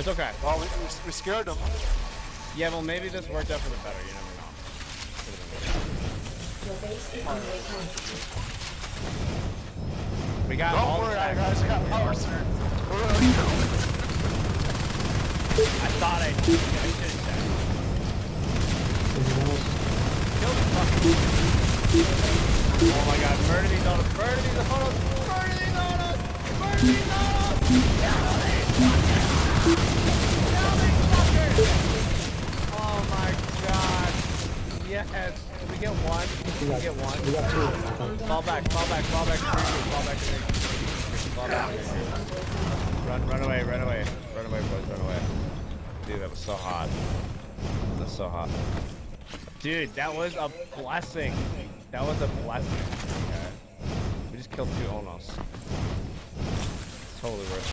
It's okay. Well, we, we, we scared them. Yeah, well, maybe this worked out for the better. You never know. Your base is. We got Don't all worry, the guys. I got power, sir. I thought I. I should have checked. Kill the fucking. Oh my god, murder these donuts, murder these donuts, murder these donuts, murder these donuts! Kill these fuckers! Kill these fuckers! Oh my god. We get one? Did we get one? We got two. Fall back, fall back, fall back, fall back, fall back. Run, run away, run away, run away, boys, run away. Dude, that was so hot. That's so hot. Dude, that was a blessing. That was a blessing. Okay. We just killed two Onos. Totally worth it.